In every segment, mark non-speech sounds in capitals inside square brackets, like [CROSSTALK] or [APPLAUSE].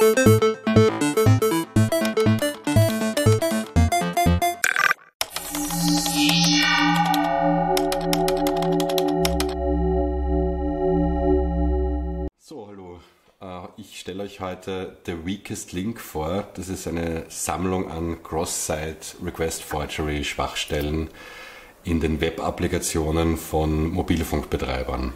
So, hallo. Äh, Ich stelle euch heute The Weakest Link vor. Das ist eine Sammlung an Cross-Site Request Forgery Schwachstellen in den Web-Applikationen von Mobilfunkbetreibern.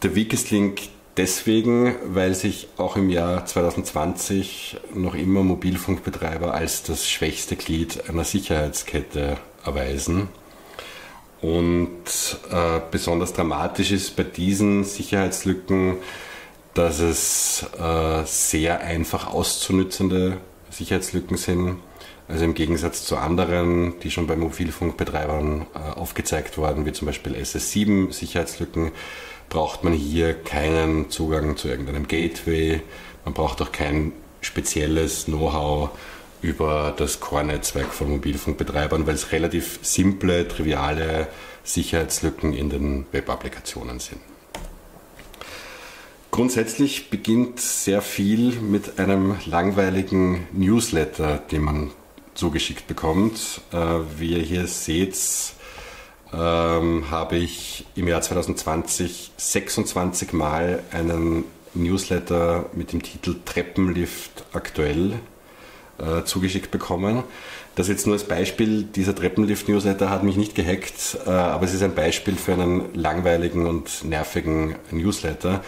The Weakest Link deswegen, weil sich auch im Jahr 2020 noch immer Mobilfunkbetreiber als das schwächste Glied einer Sicherheitskette erweisen. Und äh, besonders dramatisch ist bei diesen Sicherheitslücken, dass es äh, sehr einfach auszunützende Sicherheitslücken sind. Also im Gegensatz zu anderen, die schon bei Mobilfunkbetreibern äh, aufgezeigt wurden, wie zum Beispiel SS7 Sicherheitslücken, braucht man hier keinen Zugang zu irgendeinem Gateway. Man braucht auch kein spezielles Know-how über das Core-Netzwerk von Mobilfunkbetreibern, weil es relativ simple, triviale Sicherheitslücken in den Web-Applikationen sind. Grundsätzlich beginnt sehr viel mit einem langweiligen Newsletter, den man zugeschickt bekommt. Äh, wie ihr hier seht, ähm, habe ich im Jahr 2020 26 Mal einen Newsletter mit dem Titel Treppenlift aktuell äh, zugeschickt bekommen. Das jetzt nur als Beispiel, dieser Treppenlift-Newsletter hat mich nicht gehackt, äh, aber es ist ein Beispiel für einen langweiligen und nervigen Newsletter.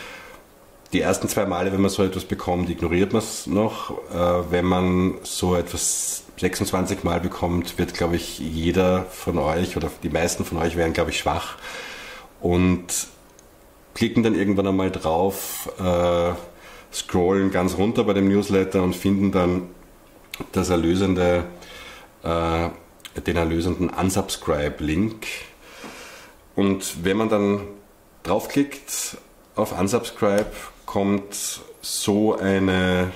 Die ersten zwei Male, wenn man so etwas bekommt, ignoriert man es noch. Äh, wenn man so etwas 26 Mal bekommt, wird, glaube ich, jeder von euch oder die meisten von euch wären, glaube ich, schwach und klicken dann irgendwann einmal drauf, äh, scrollen ganz runter bei dem Newsletter und finden dann das erlösende, äh, den erlösenden Unsubscribe-Link. Und wenn man dann draufklickt auf Unsubscribe, kommt so eine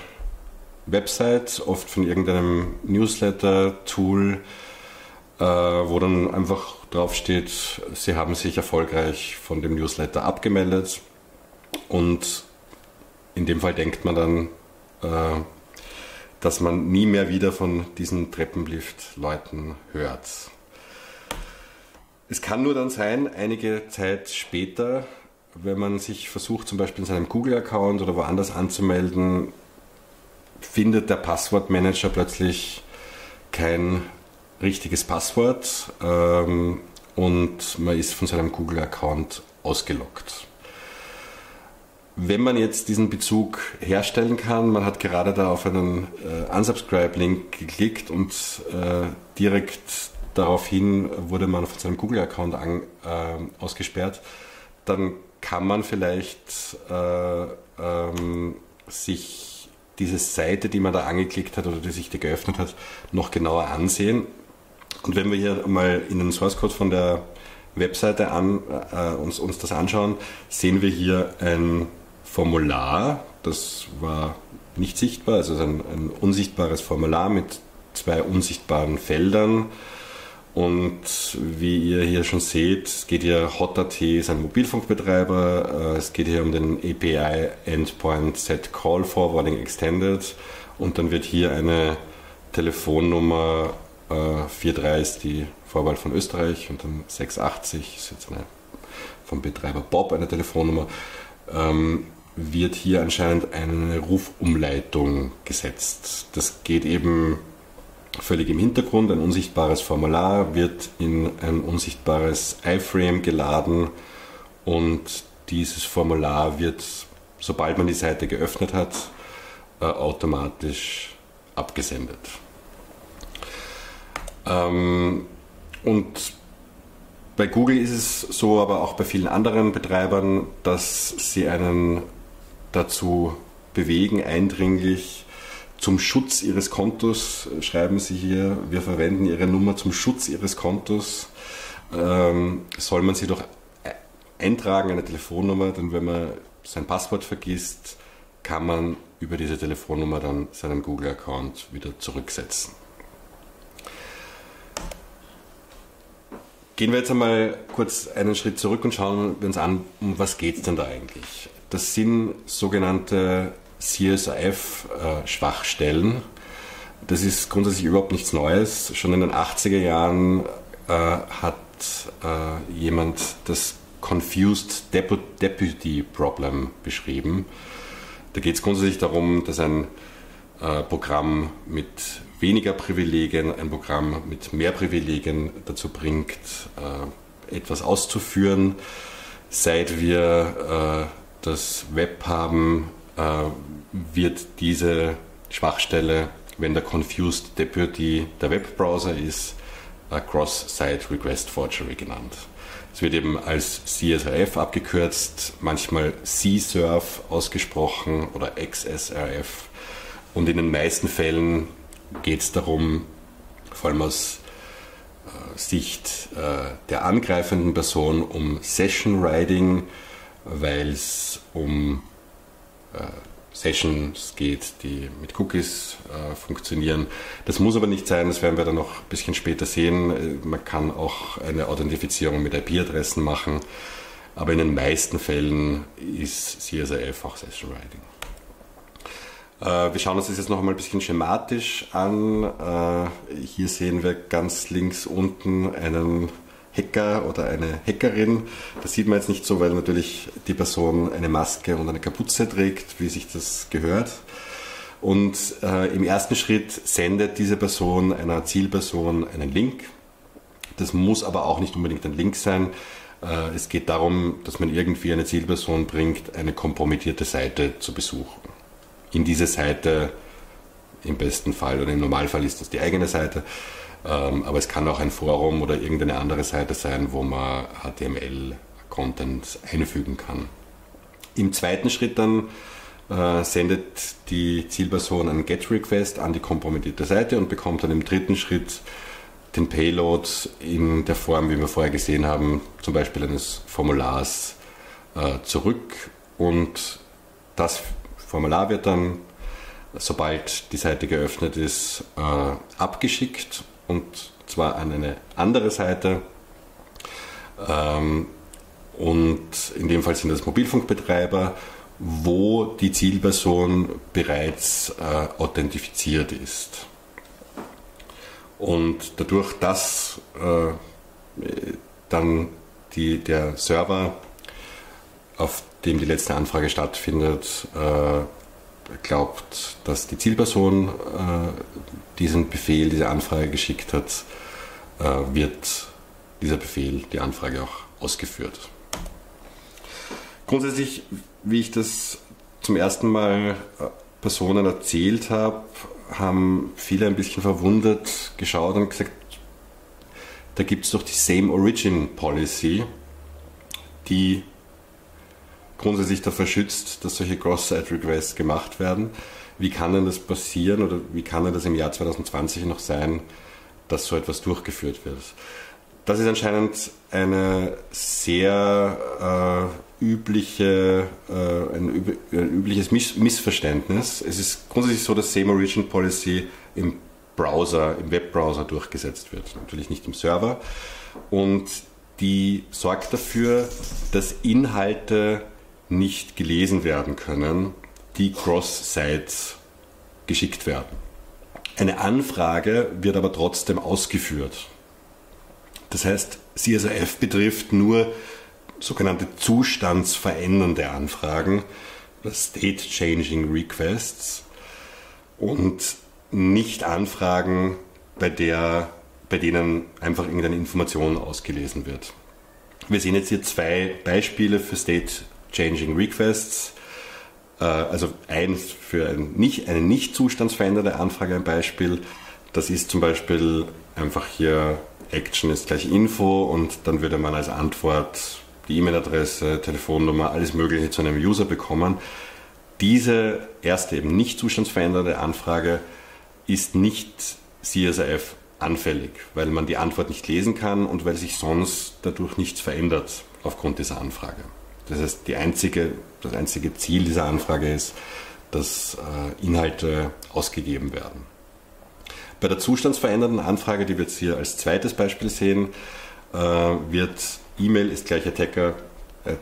Website, oft von irgendeinem Newsletter-Tool, äh, wo dann einfach draufsteht, Sie haben sich erfolgreich von dem Newsletter abgemeldet. Und in dem Fall denkt man dann, äh, dass man nie mehr wieder von diesen Treppenlift-Leuten hört. Es kann nur dann sein, einige Zeit später, wenn man sich versucht, zum Beispiel in seinem Google-Account oder woanders anzumelden, findet der Passwortmanager plötzlich kein richtiges Passwort ähm, und man ist von seinem Google-Account ausgelockt. Wenn man jetzt diesen Bezug herstellen kann, man hat gerade da auf einen äh, Unsubscribe-Link geklickt und äh, direkt daraufhin wurde man von seinem Google-Account äh, ausgesperrt, dann kann man vielleicht äh, ähm, sich diese Seite, die man da angeklickt hat oder die sich die geöffnet hat, noch genauer ansehen. Und wenn wir hier mal in den Source Code von der Webseite an, äh, uns, uns das anschauen, sehen wir hier ein Formular, das war nicht sichtbar, also ein, ein unsichtbares Formular mit zwei unsichtbaren Feldern. Und wie ihr hier schon seht, geht hier Hot.at ist ein Mobilfunkbetreiber, äh, es geht hier um den API Endpoint Set Call Forwarding Extended und dann wird hier eine Telefonnummer äh, 43 ist die Vorwahl von Österreich und dann 680 ist jetzt eine vom Betreiber Bob eine Telefonnummer. Ähm, wird hier anscheinend eine Rufumleitung gesetzt. Das geht eben völlig im Hintergrund. Ein unsichtbares Formular wird in ein unsichtbares iFrame geladen und dieses Formular wird, sobald man die Seite geöffnet hat, äh, automatisch abgesendet. Ähm, und bei Google ist es so, aber auch bei vielen anderen Betreibern, dass sie einen dazu bewegen, eindringlich zum Schutz Ihres Kontos, schreiben Sie hier, wir verwenden Ihre Nummer zum Schutz Ihres Kontos, ähm, soll man sie doch eintragen, eine Telefonnummer, denn wenn man sein Passwort vergisst, kann man über diese Telefonnummer dann seinen Google-Account wieder zurücksetzen. Gehen wir jetzt einmal kurz einen Schritt zurück und schauen uns an, um was geht es denn da eigentlich? Das sind sogenannte CSRF-Schwachstellen. Das ist grundsätzlich überhaupt nichts Neues. Schon in den 80er Jahren äh, hat äh, jemand das Confused Deputy Problem beschrieben. Da geht es grundsätzlich darum, dass ein äh, Programm mit weniger Privilegien ein Programm mit mehr Privilegien dazu bringt, äh, etwas auszuführen. Seit wir äh, das Web haben, äh, wird diese Schwachstelle, wenn der Confused Deputy der Webbrowser ist, Cross-Site Request Forgery genannt. Es wird eben als CSRF abgekürzt, manchmal CSRF ausgesprochen oder XSRF. Und in den meisten Fällen geht es darum, vor allem aus äh, Sicht äh, der angreifenden Person, um Session Writing, weil es um äh, Sessions geht, die mit Cookies äh, funktionieren. Das muss aber nicht sein, das werden wir dann noch ein bisschen später sehen. Äh, man kann auch eine Authentifizierung mit IP-Adressen machen, aber in den meisten Fällen ist CSRF auch Session Writing. Äh, wir schauen uns das jetzt noch einmal ein bisschen schematisch an. Äh, hier sehen wir ganz links unten einen Hacker oder eine Hackerin. Das sieht man jetzt nicht so, weil natürlich die Person eine Maske und eine Kapuze trägt, wie sich das gehört. Und äh, im ersten Schritt sendet diese Person einer Zielperson einen Link. Das muss aber auch nicht unbedingt ein Link sein. Äh, es geht darum, dass man irgendwie eine Zielperson bringt, eine kompromittierte Seite zu besuchen. In diese Seite im besten Fall oder im Normalfall ist das die eigene Seite aber es kann auch ein Forum oder irgendeine andere Seite sein, wo man HTML-Content einfügen kann. Im zweiten Schritt dann äh, sendet die Zielperson einen GET-Request an die kompromittierte Seite und bekommt dann im dritten Schritt den Payload in der Form, wie wir vorher gesehen haben, zum Beispiel eines Formulars äh, zurück und das Formular wird dann, sobald die Seite geöffnet ist, äh, abgeschickt und zwar an eine andere Seite. Ähm, und in dem Fall sind das Mobilfunkbetreiber, wo die Zielperson bereits äh, authentifiziert ist. Und dadurch, dass äh, dann die, der Server, auf dem die letzte Anfrage stattfindet, äh, glaubt, dass die Zielperson äh, diesen Befehl, diese Anfrage geschickt hat, äh, wird dieser Befehl, die Anfrage auch ausgeführt. Grundsätzlich, wie ich das zum ersten Mal äh, Personen erzählt habe, haben viele ein bisschen verwundert geschaut und gesagt, da gibt es doch die Same Origin Policy, die grundsätzlich dafür schützt, dass solche Cross-Site-Requests gemacht werden. Wie kann denn das passieren oder wie kann denn das im Jahr 2020 noch sein, dass so etwas durchgeführt wird? Das ist anscheinend eine sehr äh, übliche, äh, ein, ein, übliches Miss Missverständnis. Es ist grundsätzlich so, dass Same Origin Policy im Browser, im Webbrowser durchgesetzt wird. Natürlich nicht im Server. Und die sorgt dafür, dass Inhalte nicht gelesen werden können, die Cross-Sites geschickt werden. Eine Anfrage wird aber trotzdem ausgeführt. Das heißt, CSRF betrifft nur sogenannte zustandsverändernde Anfragen, State Changing Requests und nicht Anfragen, bei, der, bei denen einfach irgendeine Information ausgelesen wird. Wir sehen jetzt hier zwei Beispiele für State Changing Requests. Äh, also eins für ein nicht, eine nicht zustandsveränderte Anfrage ein Beispiel. Das ist zum Beispiel einfach hier Action ist gleich Info und dann würde man als Antwort die E-Mail-Adresse, Telefonnummer, alles Mögliche zu einem User bekommen. Diese erste eben nicht zustandsveränderte Anfrage ist nicht CSRF anfällig, weil man die Antwort nicht lesen kann und weil sich sonst dadurch nichts verändert aufgrund dieser Anfrage. Das heißt, einzige, das einzige Ziel dieser Anfrage ist, dass äh, Inhalte ausgegeben werden. Bei der zustandsverändernden Anfrage, die wir jetzt hier als zweites Beispiel sehen, äh, wird E-Mail ist gleich Attacker at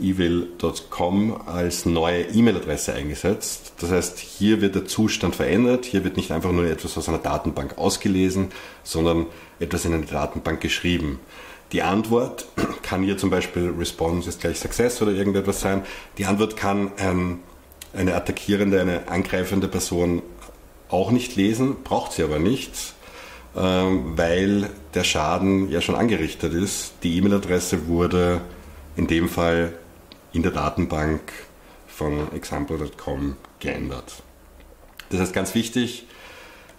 evil.com als neue E-Mail-Adresse eingesetzt. Das heißt, hier wird der Zustand verändert. Hier wird nicht einfach nur etwas aus einer Datenbank ausgelesen, sondern etwas in eine Datenbank geschrieben. Die Antwort [CLEARS THROAT] kann hier zum Beispiel Response ist gleich Success oder irgendetwas sein. Die Antwort kann ähm, eine attackierende, eine angreifende Person auch nicht lesen, braucht sie aber nicht, ähm, weil der Schaden ja schon angerichtet ist. Die E-Mail-Adresse wurde in dem Fall in der Datenbank von example.com geändert. Das heißt ganz wichtig,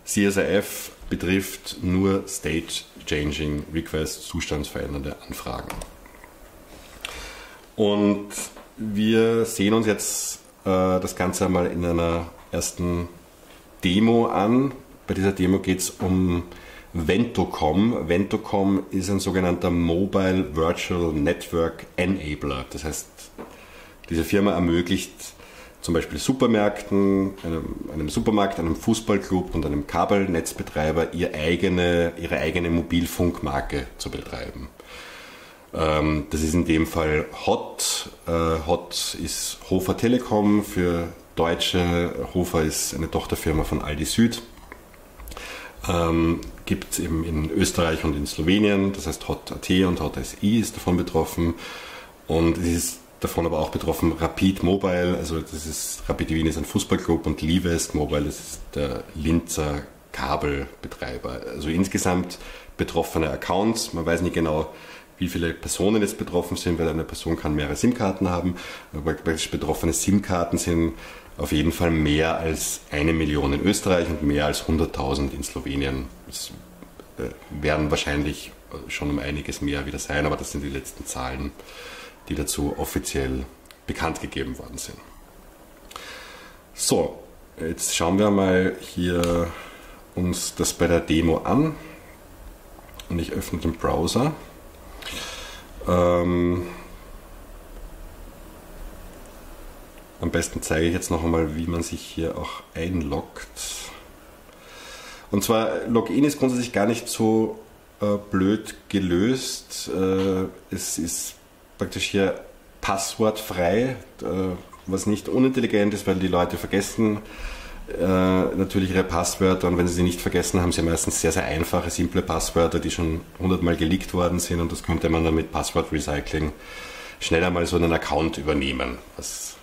CSRF betrifft nur State Changing Requests, zustandsverändernde Anfragen. Und wir sehen uns jetzt äh, das Ganze einmal in einer ersten Demo an. Bei dieser Demo geht es um Ventocom. Ventocom ist ein sogenannter Mobile Virtual Network Enabler. Das heißt, diese Firma ermöglicht zum Beispiel Supermärkten, einem, einem, Supermarkt, einem Fußballclub und einem Kabelnetzbetreiber ihr eigene, ihre eigene Mobilfunkmarke zu betreiben. Ähm, das ist in dem Fall HOT. Äh, HOT ist Hofer Telekom für Deutsche. Hofer ist eine Tochterfirma von Aldi Süd ähm, gibt es eben in Österreich und in Slowenien. Das heißt Hot.at und Hot.si ist davon betroffen. Und es ist davon aber auch betroffen Rapid Mobile. Also das ist Rapid Wien ist ein Fußballclub und Livest Mobile das ist der Linzer Kabelbetreiber. Also insgesamt betroffene Accounts. Man weiß nicht genau, wie viele Personen jetzt betroffen sind, weil eine Person kann mehrere SIM-Karten haben. Aber betroffene SIM-Karten sind auf jeden Fall mehr als eine Million in Österreich und mehr als 100.000 in Slowenien. Es äh, werden wahrscheinlich schon um einiges mehr wieder sein, aber das sind die letzten Zahlen, die dazu offiziell bekannt gegeben worden sind. So, jetzt schauen wir mal hier uns das bei der Demo an und ich öffne den Browser. Ähm, Am besten zeige ich jetzt noch einmal, wie man sich hier auch einloggt. Und zwar, Login ist grundsätzlich gar nicht so äh, blöd gelöst. Äh, es ist praktisch hier passwortfrei, äh, was nicht unintelligent ist, weil die Leute vergessen äh, natürlich ihre Passwörter und wenn sie sie nicht vergessen, haben sie meistens sehr, sehr einfache, simple Passwörter, die schon hundertmal geleakt worden sind und das könnte man dann mit Passwortrecycling schnell einmal so einen Account übernehmen, was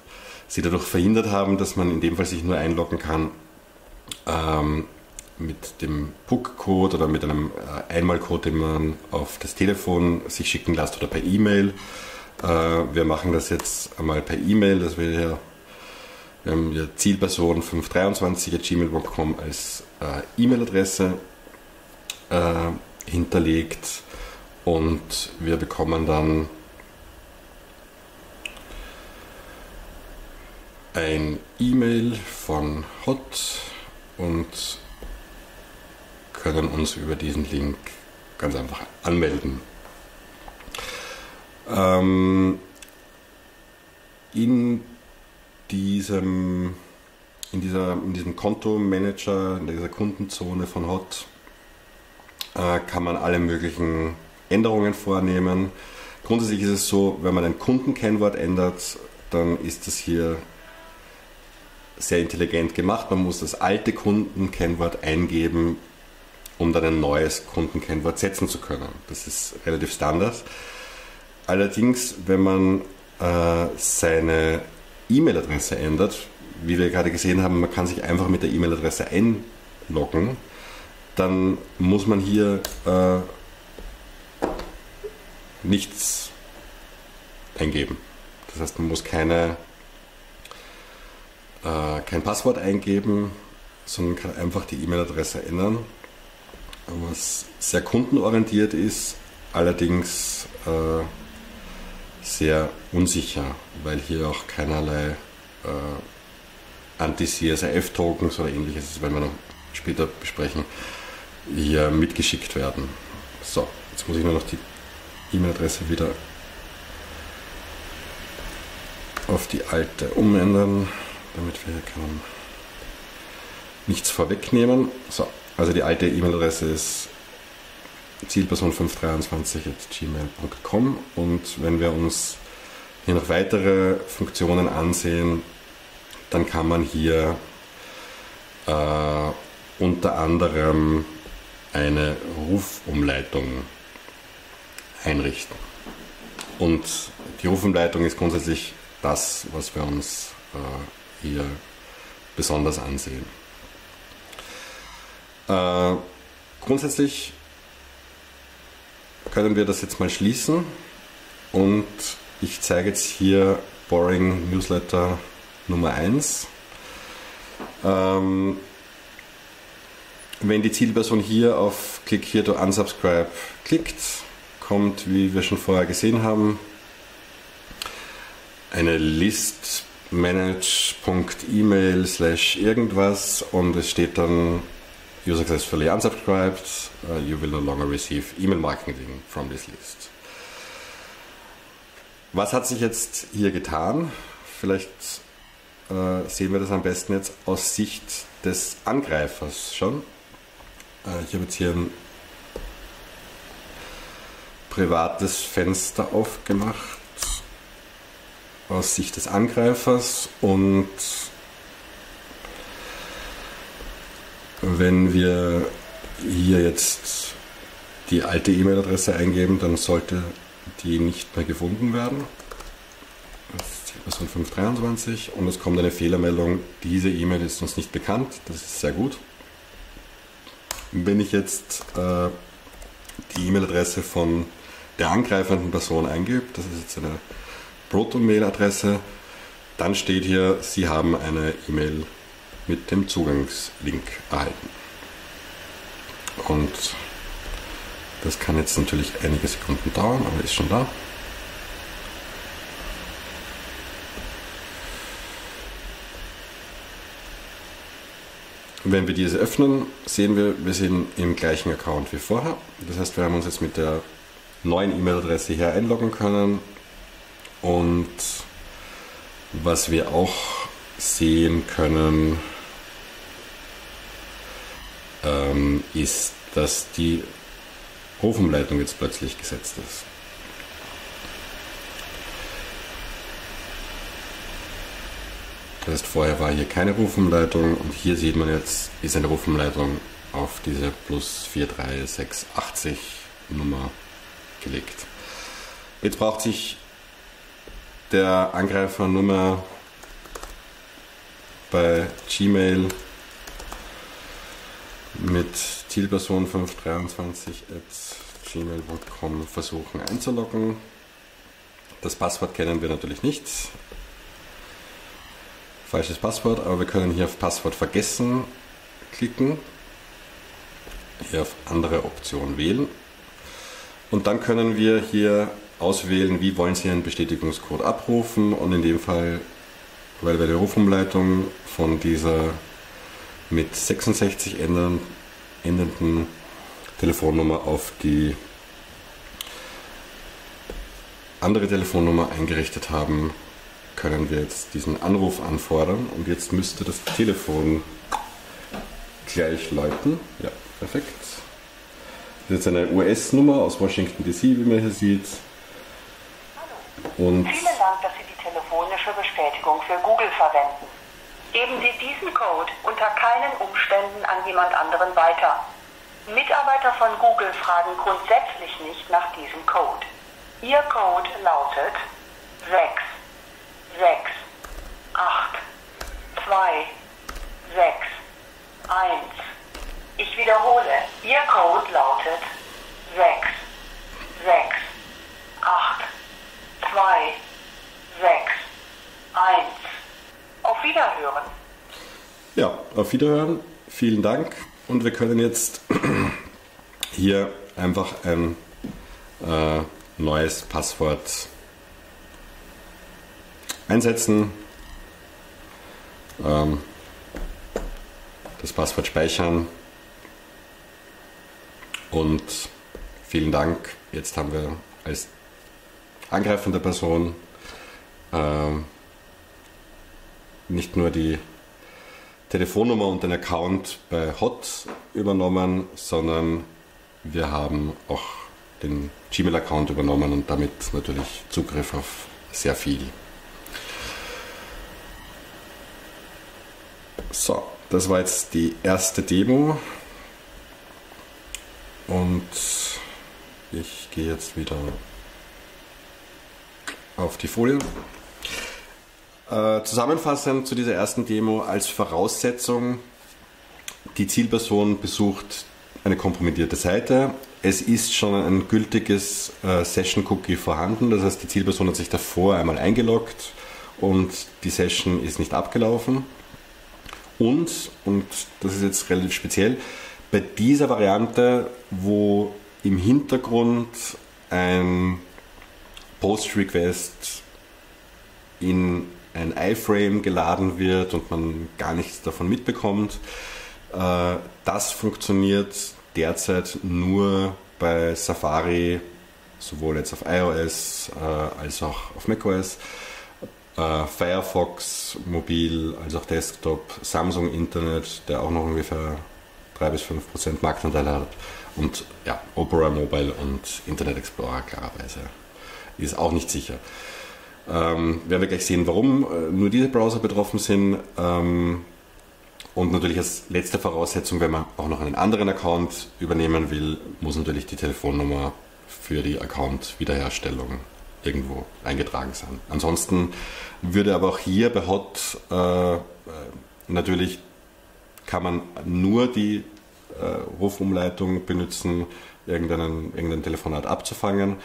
sie dadurch verhindert haben, dass man in dem Fall sich nur einloggen kann ähm, mit dem PUC-Code oder mit einem äh, Einmalcode, den man auf das Telefon sich schicken lässt oder per E-Mail. Äh, wir machen das jetzt einmal per E-Mail, dass wir hier wir haben hier Zielperson 523.gmail.com als äh, E-Mail-Adresse hinterlegt und wir bekommen dann ein E-Mail von Hot und können uns über diesen Link ganz einfach anmelden. Ähm, in diesem in, dieser, in diesem Kontomanager, in dieser Kundenzone von Hot, äh, kann man alle möglichen Änderungen vornehmen. Grundsätzlich ist es so, wenn man ein Kundenkennwort ändert, dann ist das hier sehr intelligent gemacht. Man muss das alte Kundenkennwort eingeben, um dann ein neues Kundenkennwort setzen zu können. Das ist relativ Standard. Allerdings, wenn man äh, seine E-Mail-Adresse ändert, wie wir gerade gesehen haben, man kann sich einfach mit der E-Mail-Adresse einloggen, dann muss man hier äh, nichts eingeben. Das heißt, man muss keine äh, kein Passwort eingeben, sondern kann einfach die E-Mail-Adresse ändern, was sehr kundenorientiert ist, allerdings äh, sehr unsicher, weil hier auch keinerlei äh, Anti-CSRF-Tokens oder ähnliches, das werden wir noch später besprechen, hier mitgeschickt werden. So, jetzt muss ich nur noch die E-Mail-Adresse wieder auf die alte umändern damit wir hier keinen, nichts vorwegnehmen. So, also die alte E-Mail-Adresse ist Zielperson523.gmail.com und wenn wir uns hier noch weitere Funktionen ansehen, dann kann man hier äh, unter anderem eine Rufumleitung einrichten. Und die Rufumleitung ist grundsätzlich das, was wir uns äh, hier besonders ansehen. Äh, grundsätzlich können wir das jetzt mal schließen und ich zeige jetzt hier Boring Newsletter Nummer 1. Ähm, wenn die Zielperson hier auf Click here to unsubscribe klickt, kommt, wie wir schon vorher gesehen haben, eine List manage.email slash irgendwas und es steht dann You successfully unsubscribed, uh, you will no longer receive email marketing from this list. Was hat sich jetzt hier getan? Vielleicht äh, sehen wir das am besten jetzt aus Sicht des Angreifers schon. Äh, ich habe jetzt hier ein privates Fenster aufgemacht aus Sicht des Angreifers und wenn wir hier jetzt die alte E-Mail-Adresse eingeben, dann sollte die nicht mehr gefunden werden. Das ist Person 523 und es kommt eine Fehlermeldung, diese E-Mail ist uns nicht bekannt, das ist sehr gut. Wenn ich jetzt äh, die E-Mail-Adresse von der angreifenden Person eingebe, das ist jetzt eine Proton-Mail-Adresse, dann steht hier, Sie haben eine E-Mail mit dem Zugangslink erhalten. Und das kann jetzt natürlich einige Sekunden dauern, aber ist schon da. Wenn wir diese öffnen, sehen wir, wir sind im gleichen Account wie vorher. Das heißt, wir haben uns jetzt mit der neuen E-Mail-Adresse hier einloggen können. Und was wir auch sehen können, ähm, ist, dass die Rufumleitung jetzt plötzlich gesetzt ist. Das heißt, vorher war hier keine Rufumleitung und hier sieht man jetzt, ist eine Rufumleitung auf diese plus 43680 Nummer gelegt. Jetzt braucht sich der Angreifer Nummer bei Gmail mit Zielperson 523 at versuchen einzuloggen. Das Passwort kennen wir natürlich nicht. Falsches Passwort, aber wir können hier auf Passwort vergessen klicken. Hier auf andere Option wählen. Und dann können wir hier auswählen, wie wollen Sie einen Bestätigungscode abrufen und in dem Fall, weil wir die Rufumleitung von dieser mit 66 ändern, endenden Telefonnummer auf die andere Telefonnummer eingerichtet haben, können wir jetzt diesen Anruf anfordern und jetzt müsste das Telefon gleich läuten. Ja, perfekt. Das ist jetzt eine US-Nummer aus Washington DC, wie man hier sieht. Und Vielen Dank, dass Sie die telefonische Bestätigung für Google verwenden. Geben Sie diesen Code unter keinen Umständen an jemand anderen weiter. Mitarbeiter von Google fragen grundsätzlich nicht nach diesem Code. Ihr Code lautet 6, 6, 8, 2, 6, 1. Ich wiederhole, Ihr Code lautet 6, 6, 8, 2, 6, 1. Auf Wiederhören. Ja, auf Wiederhören. Vielen Dank. Und wir können jetzt [CLEARS THROAT] hier einfach ein äh, neues Passwort einsetzen. Ähm, das Passwort speichern. Und vielen Dank. Jetzt haben wir als angreifende Person ähm, nicht nur die Telefonnummer und den Account bei Hot übernommen, sondern wir haben auch den Gmail-Account übernommen und damit natürlich Zugriff auf sehr viel. So, das war jetzt die erste Demo. Und ich gehe jetzt wieder auf die Folie. Äh, zusammenfassend zu dieser ersten Demo als Voraussetzung, die Zielperson besucht eine kompromittierte Seite. Es ist schon ein gültiges äh, Session-Cookie vorhanden, das heißt, die Zielperson hat sich davor einmal eingeloggt und die Session ist nicht abgelaufen. Und, und das ist jetzt relativ speziell, bei dieser Variante, wo im Hintergrund ein Post-Request in ein iFrame geladen wird und man gar nichts davon mitbekommt, äh, das funktioniert derzeit nur bei Safari, sowohl jetzt auf iOS äh, als auch auf macOS. Äh, Firefox mobil als auch Desktop, Samsung Internet, der auch noch ungefähr 3 bis 5 Prozent Marktanteil hat. Und ja, Opera Mobile und Internet Explorer klarerweise ist auch nicht sicher. Ähm, werden wir gleich sehen, warum äh, nur diese Browser betroffen sind. Ähm, und natürlich als letzte Voraussetzung, wenn man auch noch einen anderen Account übernehmen will, muss natürlich die Telefonnummer für die Account-Wiederherstellung irgendwo eingetragen sein. Ansonsten würde aber auch hier bei Hot äh, natürlich kann man nur die äh, Rufumleitung benutzen, irgendeinen, irgendein Telefonat abzufangen.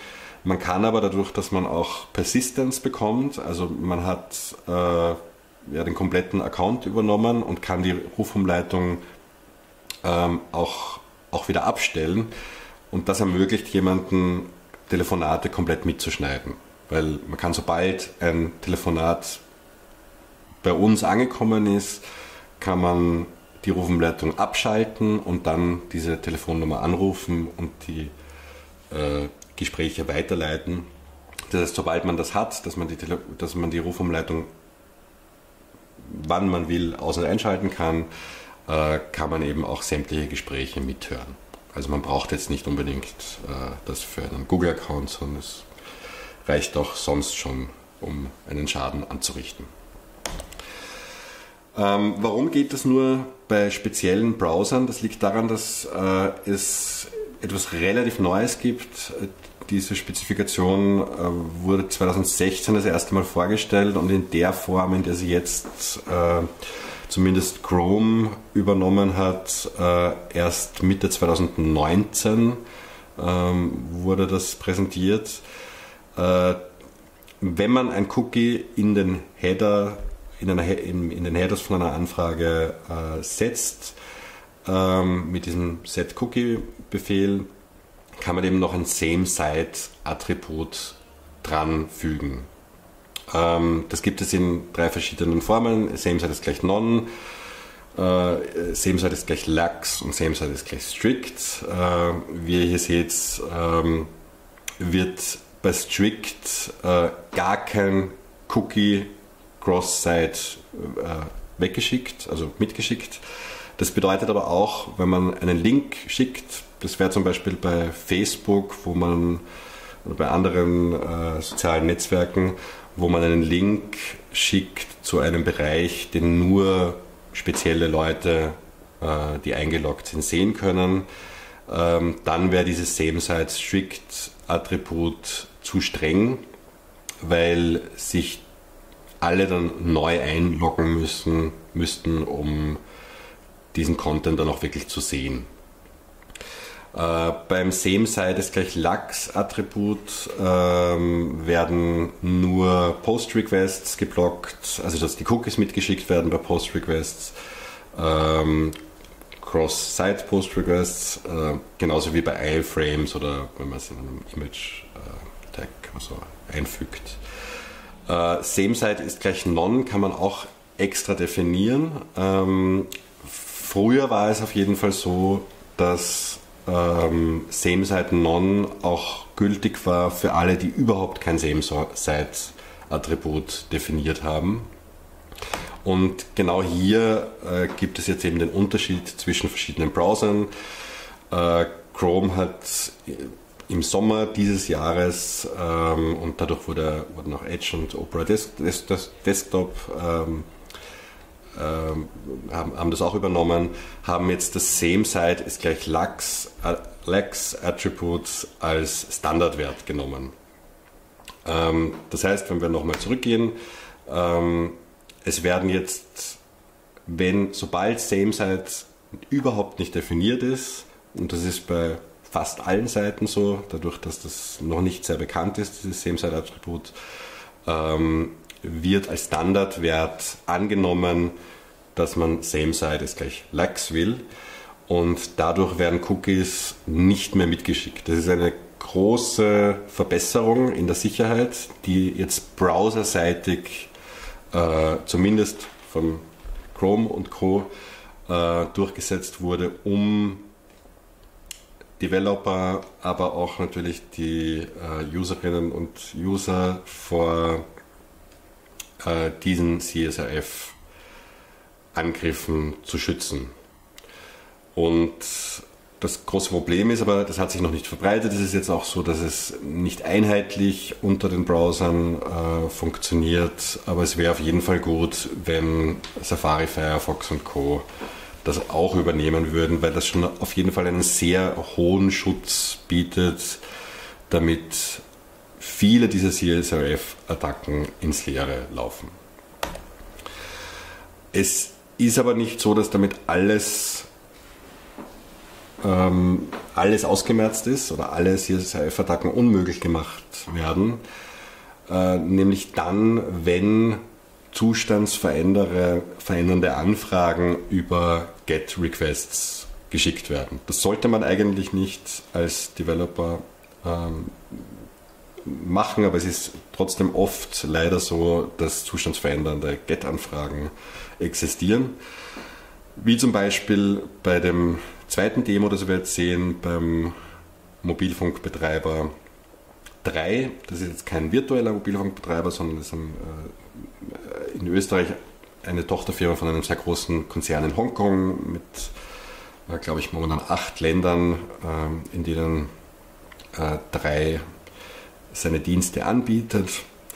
Man kann aber dadurch, dass man auch Persistence bekommt, also man hat äh, ja, den kompletten Account übernommen und kann die Rufumleitung ähm, auch, auch wieder abstellen. Und das ermöglicht jemanden Telefonate komplett mitzuschneiden. Weil man kann, sobald ein Telefonat bei uns angekommen ist, kann man die Rufumleitung abschalten und dann diese Telefonnummer anrufen und die äh, Gespräche weiterleiten. Das heißt, sobald man das hat, dass man die, Tele dass man die Rufumleitung wann man will aus- und einschalten kann, äh, kann man eben auch sämtliche Gespräche mithören. Also man braucht jetzt nicht unbedingt äh, das für einen Google-Account, sondern es reicht auch sonst schon, um einen Schaden anzurichten. Ähm, warum geht das nur bei speziellen Browsern? Das liegt daran, dass äh, es etwas relativ Neues gibt. Diese Spezifikation äh, wurde 2016 das erste Mal vorgestellt und in der Form, in der sie jetzt äh, zumindest Chrome übernommen hat, äh, erst Mitte 2019 ähm, wurde das präsentiert. Äh, wenn man ein Cookie in den Header, in, einer, in, in den Headers von einer Anfrage äh, setzt, ähm, mit diesem Set-Cookie-Befehl, kann man eben noch ein Same-Site-Attribut dran fügen. Ähm, das gibt es in drei verschiedenen Formen. Same-Site ist gleich None, äh, Same-Site ist gleich Lax und Same-Site ist gleich Strict. Äh, wie ihr hier seht, ähm, wird bei Strict äh, gar kein Cookie Cross-Site äh, weggeschickt, also mitgeschickt. Das bedeutet aber auch, wenn man einen Link schickt, das wäre zum Beispiel bei Facebook, wo man oder bei anderen äh, sozialen Netzwerken, wo man einen Link schickt zu einem Bereich, den nur spezielle Leute, äh, die eingeloggt sind, sehen können, ähm, dann wäre dieses Same-Site Strict Attribut zu streng, weil sich alle dann neu einloggen müssen, müssten, um diesen Content dann auch wirklich zu sehen. Äh, beim Same-Site ist gleich Lux-Attribut ähm, werden nur Post-Requests geblockt, also dass die Cookies mitgeschickt werden bei Post-Requests. Ähm, Cross-Site-Post-Requests, äh, genauso wie bei iFrames oder wenn man es in einem Image-Tag also einfügt. Äh, Same-Site ist gleich None, kann man auch extra definieren. Ähm, früher war es auf jeden Fall so, dass ähm, Same-Site Non auch gültig war für alle, die überhaupt kein Same-Site-Attribut definiert haben. Und genau hier äh, gibt es jetzt eben den Unterschied zwischen verschiedenen Browsern. Äh, Chrome hat im Sommer dieses Jahres ähm, und dadurch wurde, wurden auch Edge und Opera Des Des Des Desktop ähm, ähm, haben, haben, das auch übernommen, haben jetzt das Same-Site ist gleich Lux, äh, Lex Attributes als Standardwert genommen. Ähm, das heißt, wenn wir nochmal zurückgehen, ähm, es werden jetzt, wenn, sobald Same-Site überhaupt nicht definiert ist, und das ist bei fast allen Seiten so, dadurch, dass das noch nicht sehr bekannt ist, dieses Same-Site-Attribut, ähm, wird als Standardwert angenommen, dass man Same-Site ist gleich Lax will und dadurch werden Cookies nicht mehr mitgeschickt. Das ist eine große Verbesserung in der Sicherheit, die jetzt browserseitig äh, zumindest von Chrome und Co. Äh, durchgesetzt wurde, um Developer, aber auch natürlich die äh, Userinnen und User vor äh, diesen CSRF-Angriffen zu schützen. Und das große Problem ist aber, das hat sich noch nicht verbreitet. Es ist jetzt auch so, dass es nicht einheitlich unter den Browsern äh, funktioniert. Aber es wäre auf jeden Fall gut, wenn Safari, Firefox und Co. das auch übernehmen würden, weil das schon auf jeden Fall einen sehr hohen Schutz bietet, damit viele dieser CSRF-Attacken ins Leere laufen. Es ist aber nicht so, dass damit alles ähm, alles ausgemerzt ist oder alle CSRF-Attacken unmöglich gemacht werden, äh, nämlich dann, wenn zustandsverändernde Anfragen über GET-Requests geschickt werden. Das sollte man eigentlich nicht als Developer ähm, machen, aber es ist trotzdem oft leider so, dass zustandsverändernde GET-Anfragen existieren. Wie zum Beispiel bei dem zweiten Demo, das wir jetzt sehen, beim Mobilfunkbetreiber 3. Das ist jetzt kein virtueller Mobilfunkbetreiber, sondern ist ein, äh, in Österreich eine Tochterfirma von einem sehr großen Konzern in Hongkong mit, äh, glaube ich, momentan acht Ländern, äh, in denen äh, drei seine Dienste anbietet.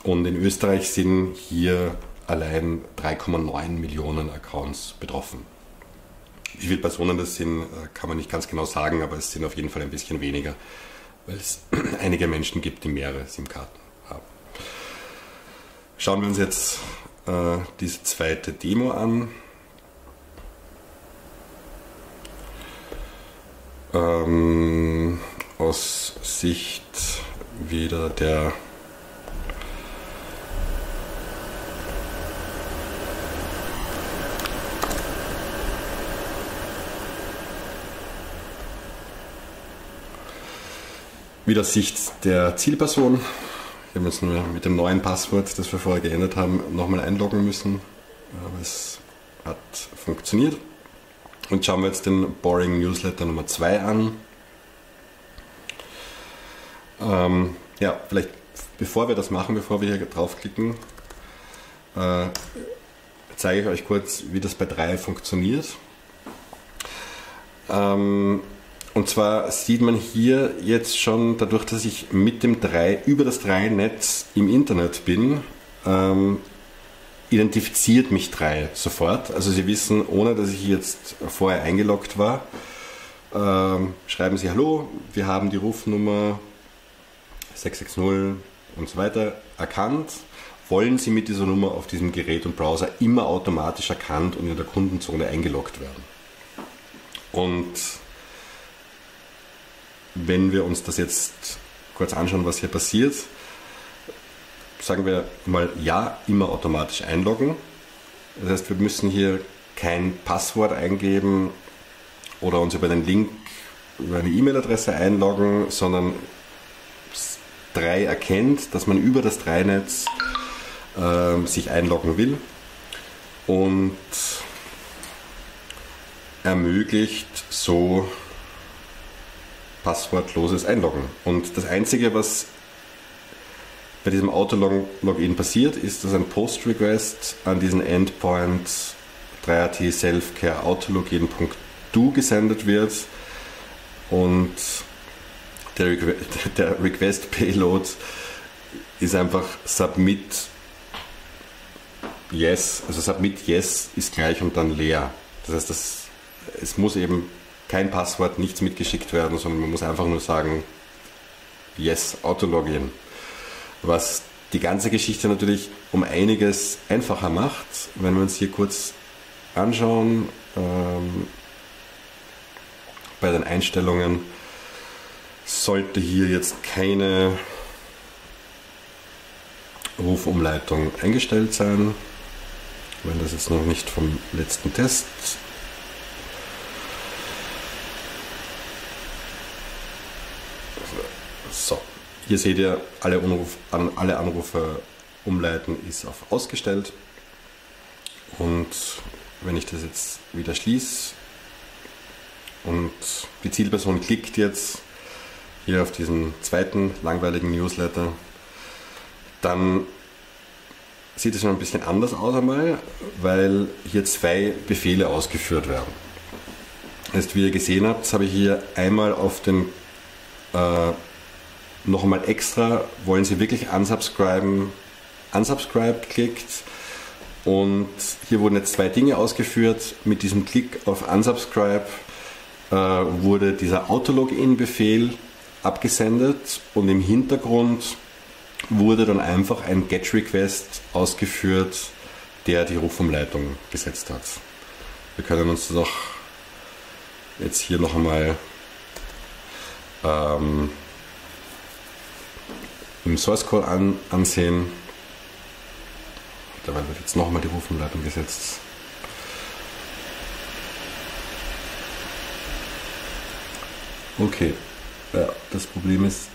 Und in Österreich sind hier allein 3,9 Millionen Accounts betroffen. Wie viele Personen das sind, äh, kann man nicht ganz genau sagen, aber es sind auf jeden Fall ein bisschen weniger, weil es [CLEARS THROAT] einige Menschen gibt, die mehrere SIM-Karten haben. Schauen wir uns jetzt äh, diese zweite Demo an. Ähm, aus Sicht wieder der wieder Sicht der Zielperson. Wir nur mit dem neuen Passwort, das wir vorher geändert haben, nochmal einloggen müssen. Aber es hat funktioniert. Und schauen wir jetzt den Boring Newsletter Nummer 2 an. Ähm, ja, vielleicht bevor wir das machen, bevor wir hier draufklicken, äh, zeige ich euch kurz, wie das bei 3 funktioniert. Ähm, und zwar sieht man hier jetzt schon, dadurch, dass ich mit dem 3 über das 3-Netz im Internet bin, ähm, identifiziert mich 3 sofort. Also Sie wissen, ohne dass ich jetzt vorher eingeloggt war, ähm, schreiben Sie Hallo, wir haben die Rufnummer 660 und so weiter erkannt. Wollen Sie mit dieser Nummer auf diesem Gerät und Browser immer automatisch erkannt und in der Kundenzone eingeloggt werden? Und wenn wir uns das jetzt kurz anschauen, was hier passiert, sagen wir mal ja, immer automatisch einloggen. Das heißt, wir müssen hier kein Passwort eingeben oder uns über den Link, über eine E-Mail-Adresse einloggen, sondern 3 erkennt, dass man über das 3-Netz äh, sich einloggen will und ermöglicht so passwortloses Einloggen. Und das Einzige, was bei diesem Auto-Login passiert, ist, dass ein Post-Request an diesen Endpoint 3at selfcare autologin.do gesendet wird und der, der Request Payload ist einfach Submit Yes, also Submit Yes ist gleich und dann leer. Das heißt, das, es muss eben kein Passwort, nichts mitgeschickt werden, sondern man muss einfach nur sagen Yes, Autologin. Was die ganze Geschichte natürlich um einiges einfacher macht, wenn wir uns hier kurz anschauen. Ähm, bei den Einstellungen sollte hier jetzt keine Rufumleitung eingestellt sein, wenn das jetzt noch nicht vom letzten Test So, hier seht ihr, alle, Anruf, alle Anrufe umleiten ist auf ausgestellt. Und wenn ich das jetzt wieder schließe und die Zielperson klickt jetzt hier auf diesen zweiten langweiligen Newsletter, dann sieht es schon ein bisschen anders aus einmal, weil hier zwei Befehle ausgeführt werden. Jetzt, wie ihr gesehen habt, habe ich hier einmal auf den äh, noch einmal extra, wollen Sie wirklich unsubscriben, unsubscribe klickt und hier wurden jetzt zwei Dinge ausgeführt. Mit diesem Klick auf unsubscribe äh, wurde dieser Autologin-Befehl abgesendet und im Hintergrund wurde dann einfach ein GET-Request ausgeführt, der die Rufumleitung gesetzt hat. Wir können uns das auch jetzt hier noch einmal ähm, im Source Code an, ansehen. Dabei wird jetzt nochmal die Rufumleitung gesetzt. Okay, ja, das Problem ist,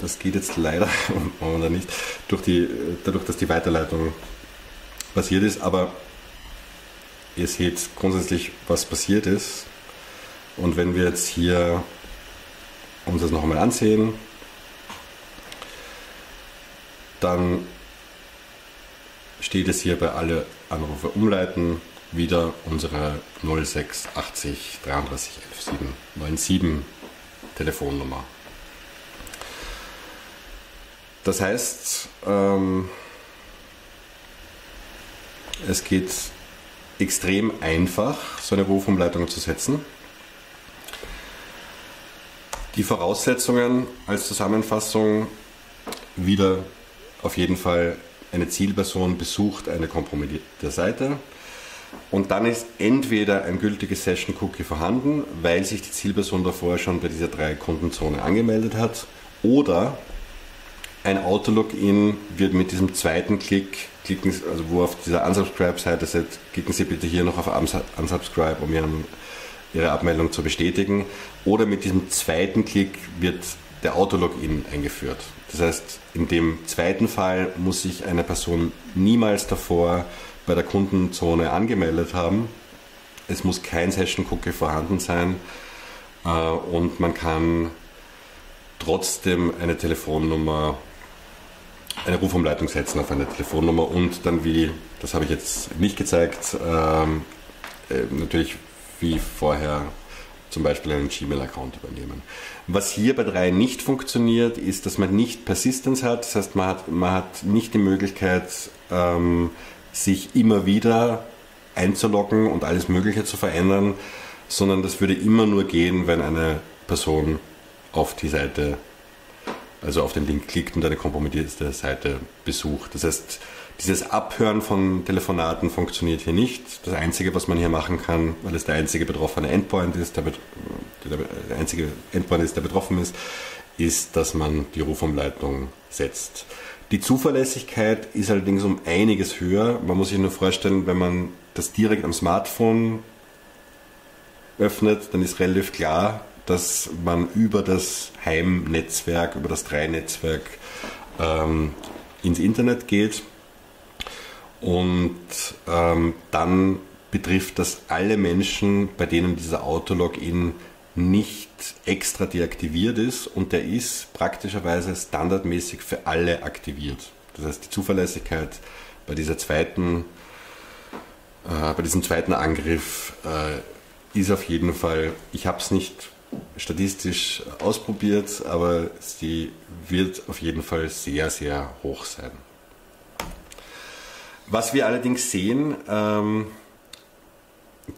das geht jetzt leider [LAUGHS] oder nicht durch die, dadurch, dass die Weiterleitung passiert ist, aber ihr seht grundsätzlich, was passiert ist. Und wenn wir jetzt hier uns das noch ansehen, dann steht es hier bei alle Anrufe umleiten wieder unsere 0680 33 11 797 Telefonnummer. Das heißt, ähm, es geht extrem einfach, so eine Rufumleitung zu setzen. Die Voraussetzungen als Zusammenfassung wieder auf jeden Fall eine Zielperson besucht eine kompromittierte Seite und dann ist entweder ein gültiges Session Cookie vorhanden, weil sich die Zielperson davor schon bei dieser drei Kundenzone angemeldet hat oder ein Autologin wird mit diesem zweiten Klick, klicken, also wo auf dieser Unsubscribe-Seite seid, klicken Sie bitte hier noch auf Unsubscribe, um Ihren, Ihre Abmeldung zu bestätigen. Oder mit diesem zweiten Klick wird der Autologin eingeführt. Das heißt, in dem zweiten Fall muss sich eine Person niemals davor bei der Kundenzone angemeldet haben. Es muss kein Session Cookie vorhanden sein äh, und man kann trotzdem eine Telefonnummer, eine Rufumleitung setzen auf eine Telefonnummer und dann wie, das habe ich jetzt nicht gezeigt, ähm, äh, natürlich wie vorher zum Beispiel einen Gmail-Account übernehmen. Was hier bei 3 nicht funktioniert, ist, dass man nicht Persistence hat. Das heißt, man hat, man hat nicht die Möglichkeit, ähm, sich immer wieder einzuloggen und alles Mögliche zu verändern, sondern das würde immer nur gehen, wenn eine Person auf die Seite, also auf den Link klickt und eine kompromittierte Seite besucht. Das heißt, dieses Abhören von Telefonaten funktioniert hier nicht. Das Einzige, was man hier machen kann, weil es der einzige betroffene Endpoint ist, der, der einzige Endpoint ist, der betroffen ist, ist, dass man die Rufumleitung setzt. Die Zuverlässigkeit ist allerdings um einiges höher. Man muss sich nur vorstellen, wenn man das direkt am Smartphone öffnet, dann ist relativ klar, dass man über das Heimnetzwerk, über das 3-Netzwerk ähm, ins Internet geht. Und ähm, dann betrifft das alle Menschen, bei denen dieser Autologin nicht extra deaktiviert ist und der ist praktischerweise standardmäßig für alle aktiviert. Das heißt, die Zuverlässigkeit bei dieser zweiten, äh, bei diesem zweiten Angriff äh, ist auf jeden Fall, ich habe es nicht statistisch ausprobiert, aber sie wird auf jeden Fall sehr, sehr hoch sein. Was wir allerdings sehen, ähm,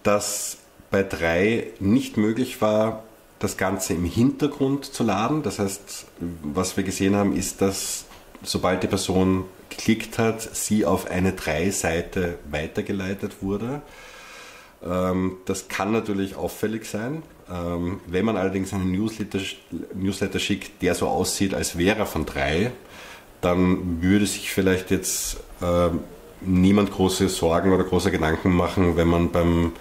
dass bei 3 nicht möglich war, das Ganze im Hintergrund zu laden. Das heißt, was wir gesehen haben, ist, dass sobald die Person geklickt hat, sie auf eine 3-Seite weitergeleitet wurde. Ähm, das kann natürlich auffällig sein. Ähm, wenn man allerdings einen Newsletter, Newsletter schickt, der so aussieht, als wäre er von 3, dann würde sich vielleicht jetzt ähm, niemand große Sorgen oder große Gedanken machen, wenn man beim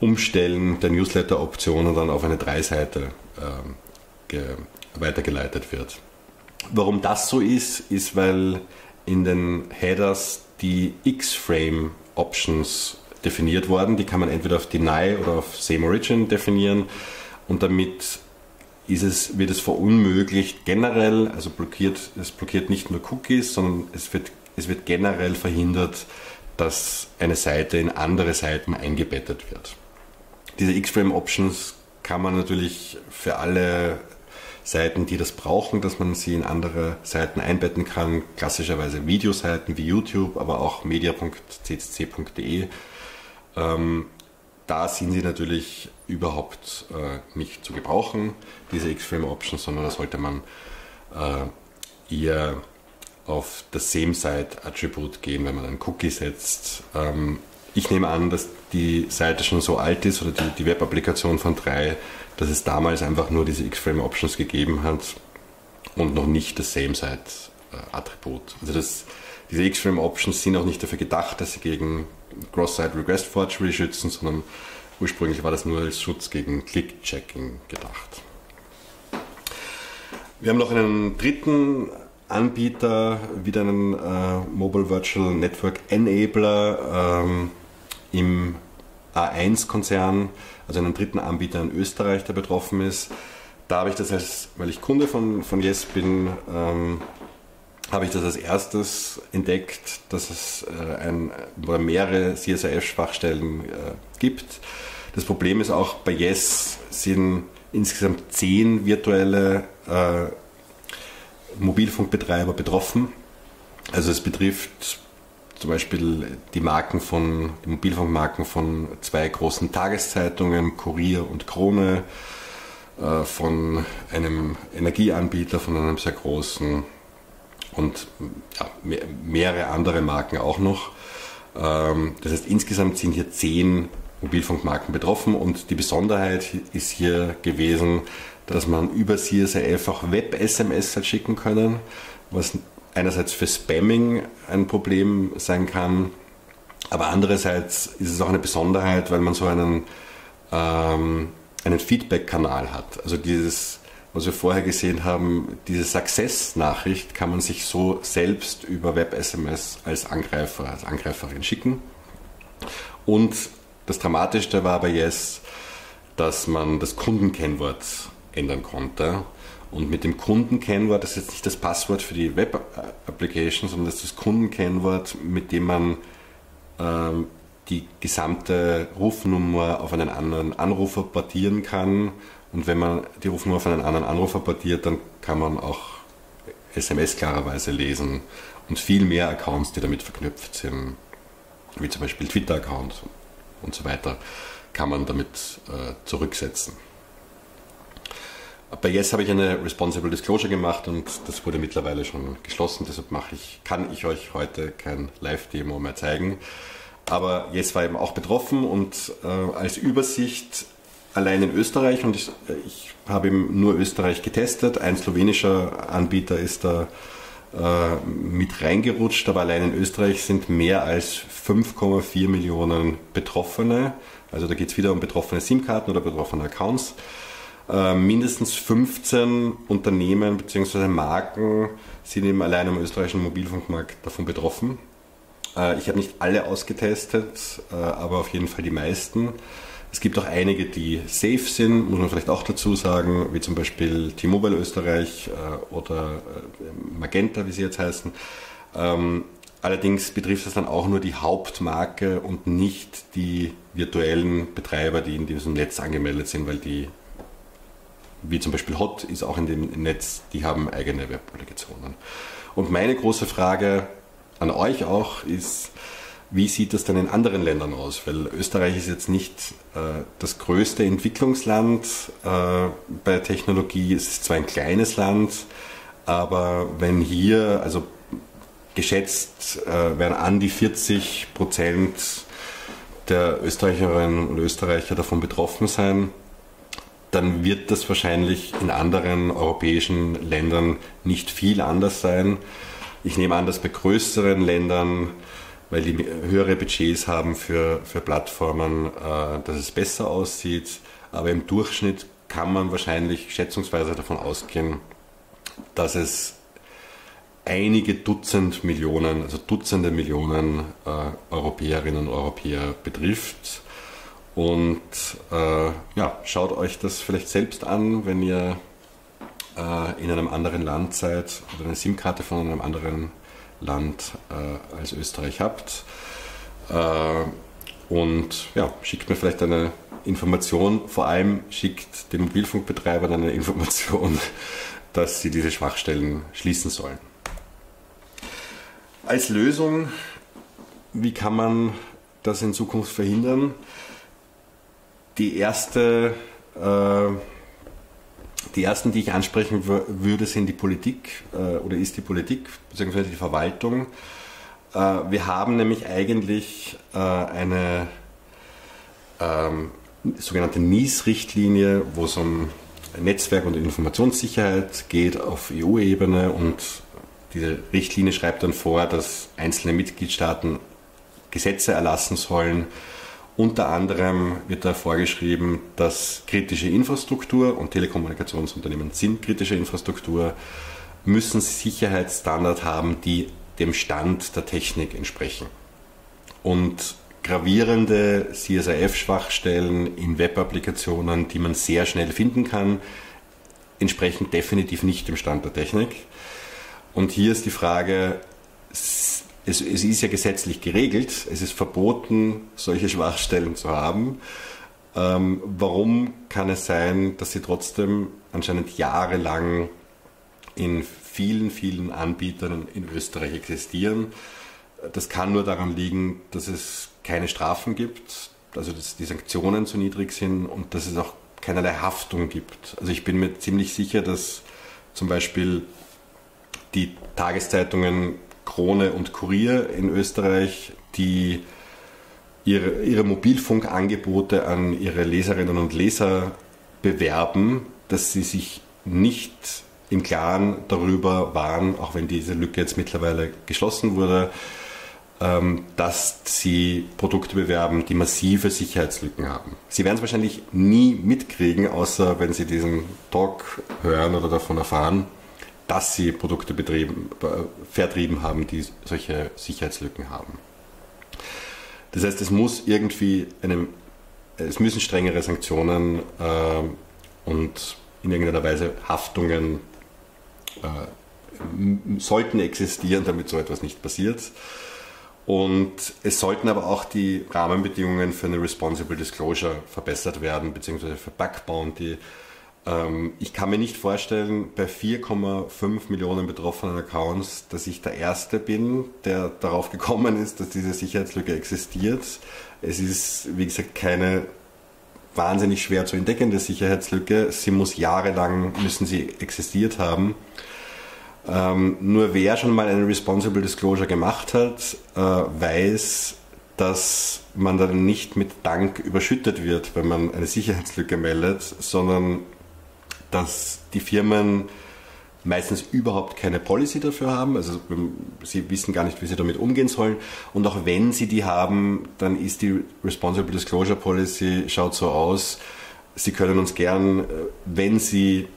Umstellen der Newsletter-Optionen dann auf eine Drei-Seite äh, weitergeleitet wird. Warum das so ist, ist, weil in den Headers die X-Frame Options definiert worden. Die kann man entweder auf Deny oder auf Same Origin definieren und damit ist es, wird es verunmöglicht generell, also blockiert, es blockiert nicht nur Cookies, sondern es wird, es wird generell verhindert, dass eine Seite in andere Seiten eingebettet wird. Diese X-Frame Options kann man natürlich für alle Seiten, die das brauchen, dass man sie in andere Seiten einbetten kann, klassischerweise Videoseiten wie YouTube, aber auch media.ccc.de. Ähm, da sind sie natürlich überhaupt äh, nicht zu gebrauchen, diese X-Frame Options, sondern da sollte man äh, eher auf das Same-Site-Attribut gehen, wenn man einen Cookie setzt. Ähm, ich nehme an, dass die Seite schon so alt ist oder die, die Web-Applikation von 3, dass es damals einfach nur diese X-Frame Options gegeben hat und noch nicht das Same-Site-Attribut. Also das, diese X-Frame Options sind auch nicht dafür gedacht, dass sie gegen Cross-Site Regress Forgery schützen, sondern ursprünglich war das nur als Schutz gegen Click-Checking gedacht. Wir haben noch einen dritten Anbieter, wieder einen äh, Mobile Virtual Network Enabler ähm, im A1-Konzern, also einen dritten Anbieter in Österreich, der betroffen ist. Da habe ich das als, weil ich Kunde von, von Yes bin, ähm, habe ich das als erstes entdeckt, dass es äh, ein, mehrere CSRF-Schwachstellen äh, gibt. Das Problem ist auch, bei Yes sind insgesamt zehn virtuelle äh, Mobilfunkbetreiber betroffen. Also es betrifft zum Beispiel die Marken von, die Mobilfunkmarken von zwei großen Tageszeitungen, Kurier und Krone, äh, von einem Energieanbieter, von einem sehr großen und ja, mehrere andere Marken auch noch. Ähm, das heißt, insgesamt sind hier zehn Mobilfunkmarken betroffen und die Besonderheit ist hier gewesen, dass man über CSRF auch Web-SMS hat schicken können, was einerseits für Spamming ein Problem sein kann, aber andererseits ist es auch eine Besonderheit, weil man so einen, ähm, einen Feedback-Kanal hat. Also dieses, was wir vorher gesehen haben, diese Success-Nachricht kann man sich so selbst über Web-SMS als Angreifer, als Angreiferin schicken. Und das Dramatischste war bei Yes, dass man das Kundenkennwort ändern konnte. Und mit dem Kundenkennwort, das ist jetzt nicht das Passwort für die Web-Application, sondern das ist das Kundenkennwort, mit dem man ähm, die gesamte Rufnummer auf einen anderen Anrufer portieren kann. Und wenn man die Rufnummer auf einen anderen Anrufer portiert, dann kann man auch SMS klarerweise lesen und viel mehr Accounts, die damit verknüpft sind, wie zum Beispiel Twitter-Accounts und so weiter, kann man damit äh, zurücksetzen. Bei Yes habe ich eine Responsible Disclosure gemacht und das wurde mittlerweile schon geschlossen, deshalb mache ich, kann ich euch heute kein Live-Demo mehr zeigen. Aber Yes war eben auch betroffen und äh, als Übersicht allein in Österreich und ich, äh, ich habe eben nur Österreich getestet, ein slowenischer Anbieter ist da äh, mit reingerutscht, aber allein in Österreich sind mehr als 5,4 Millionen Betroffene. Also da geht es wieder um betroffene SIM-Karten oder betroffene Accounts. Äh, mindestens 15 Unternehmen bzw. Marken sind eben allein am österreichischen Mobilfunkmarkt davon betroffen. Äh, ich habe nicht alle ausgetestet, äh, aber auf jeden Fall die meisten. Es gibt auch einige, die safe sind, muss man vielleicht auch dazu sagen, wie zum Beispiel T-Mobile Österreich oder Magenta, wie sie jetzt heißen. Ähm, allerdings betrifft das dann auch nur die Hauptmarke und nicht die virtuellen Betreiber, die in diesem Netz angemeldet sind, weil die wie zum Beispiel Hot ist auch in dem Netz, die haben eigene Web-Applikationen. Und meine große Frage an euch auch ist, wie sieht das denn in anderen Ländern aus? Weil Österreich ist jetzt nicht äh, das größte Entwicklungsland äh, bei Technologie. Es ist zwar ein kleines Land, aber wenn hier, also geschätzt äh, werden an die 40 Prozent der Österreicherinnen und Österreicher davon betroffen sein, dann wird das wahrscheinlich in anderen europäischen Ländern nicht viel anders sein. Ich nehme an, dass bei größeren Ländern weil die höhere Budgets haben für, für Plattformen, äh, dass es besser aussieht. Aber im Durchschnitt kann man wahrscheinlich schätzungsweise davon ausgehen, dass es einige Dutzend Millionen, also Dutzende Millionen äh, Europäerinnen und Europäer betrifft. Und äh, ja, schaut euch das vielleicht selbst an, wenn ihr äh, in einem anderen Land seid oder eine SIM-Karte von einem anderen Land äh, als Österreich habt. Äh, und ja, schickt mir vielleicht eine Information, vor allem schickt den Mobilfunkbetreibern eine Information, [LAUGHS] dass sie diese Schwachstellen schließen sollen. Als Lösung, wie kann man das in Zukunft verhindern? Die erste äh, die ersten, die ich ansprechen würde, sind die Politik äh, oder ist die Politik bzw. die Verwaltung. Äh, wir haben nämlich eigentlich äh, eine ähm, sogenannte NIS-Richtlinie, wo es um Netzwerk- und Informationssicherheit geht auf EU-Ebene und diese Richtlinie schreibt dann vor, dass einzelne Mitgliedstaaten Gesetze erlassen sollen, unter anderem wird da vorgeschrieben, dass kritische Infrastruktur und Telekommunikationsunternehmen sind kritische Infrastruktur, müssen Sicherheitsstandards haben, die dem Stand der Technik entsprechen. Und gravierende CSIF-Schwachstellen in Web-Applikationen, die man sehr schnell finden kann, entsprechen definitiv nicht dem Stand der Technik. Und hier ist die Frage, es, es ist ja gesetzlich geregelt, es ist verboten, solche Schwachstellen zu haben. Ähm, warum kann es sein, dass sie trotzdem anscheinend jahrelang in vielen, vielen Anbietern in Österreich existieren? Das kann nur daran liegen, dass es keine Strafen gibt, also dass die Sanktionen zu niedrig sind und dass es auch keinerlei Haftung gibt. Also ich bin mir ziemlich sicher, dass zum Beispiel die Tageszeitungen Krone und Kurier in Österreich, die ihre, ihre Mobilfunkangebote an ihre Leserinnen und Leser bewerben, dass sie sich nicht im Klaren darüber waren, auch wenn diese Lücke jetzt mittlerweile geschlossen wurde, ähm, dass sie Produkte bewerben, die massive Sicherheitslücken haben. Sie werden es wahrscheinlich nie mitkriegen, außer wenn Sie diesen Talk hören oder davon erfahren dass sie Produkte betrieben, vertrieben haben, die solche Sicherheitslücken haben. Das heißt, es muss irgendwie eine, es müssen strengere Sanktionen äh, und in irgendeiner Weise Haftungen äh, sollten existieren, damit so etwas nicht passiert. Und es sollten aber auch die Rahmenbedingungen für eine Responsible Disclosure verbessert werden, beziehungsweise für Bug Bounty ich kann mir nicht vorstellen, bei 4,5 Millionen betroffenen Accounts, dass ich der Erste bin, der darauf gekommen ist, dass diese Sicherheitslücke existiert. Es ist, wie gesagt, keine wahnsinnig schwer zu entdeckende Sicherheitslücke. Sie muss jahrelang, müssen sie existiert haben. Ähm, nur wer schon mal eine Responsible Disclosure gemacht hat, äh, weiß, dass man dann nicht mit Dank überschüttet wird, wenn man eine Sicherheitslücke meldet, sondern dass die Firmen meistens überhaupt keine Policy dafür haben. Also sie wissen gar nicht, wie sie damit umgehen sollen. Und auch wenn sie die haben, dann ist die Responsible Disclosure Policy, schaut so aus, sie können uns gern, äh, wenn sie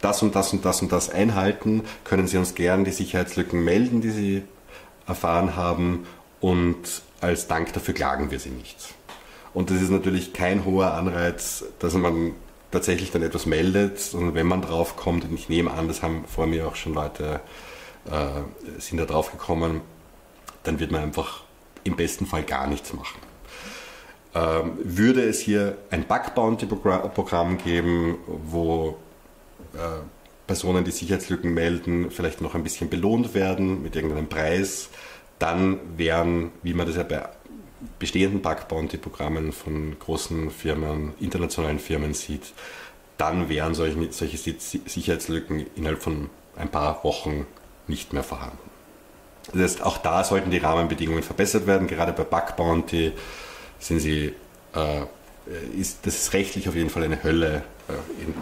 das und das und das und das einhalten, können sie uns gern die Sicherheitslücken melden, die sie erfahren haben und als Dank dafür klagen wir sie nicht. Und das ist natürlich kein hoher Anreiz, dass man tatsächlich dann etwas meldet und wenn man drauf kommt, und ich nehme an, das haben vor mir auch schon Leute, äh, sind da drauf gekommen, dann wird man einfach im besten Fall gar nichts machen. Ähm, würde es hier ein Bug Bounty Programm geben, wo äh, Personen, die Sicherheitslücken melden, vielleicht noch ein bisschen belohnt werden mit irgendeinem Preis, dann wären, wie man das ja bei bestehenden Bug Bounty Programmen von großen Firmen, internationalen Firmen sieht, dann wären solche, solche Sicherheitslücken innerhalb von ein paar Wochen nicht mehr vorhanden. Das heißt, auch da sollten die Rahmenbedingungen verbessert werden. Gerade bei Bug Bounty sind sie, äh, ist, das ist rechtlich auf jeden Fall eine Hölle äh, in,